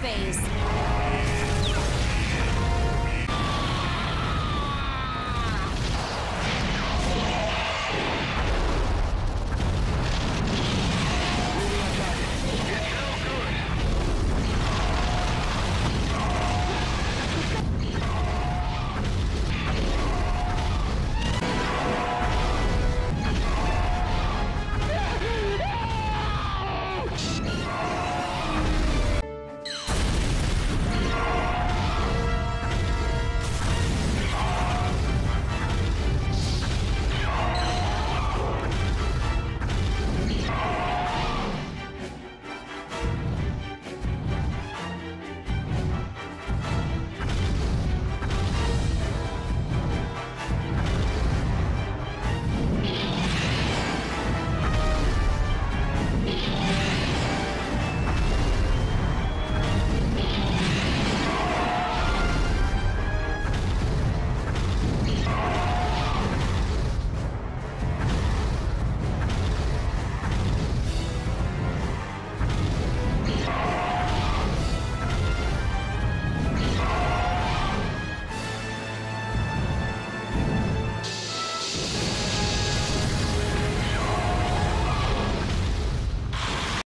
phase.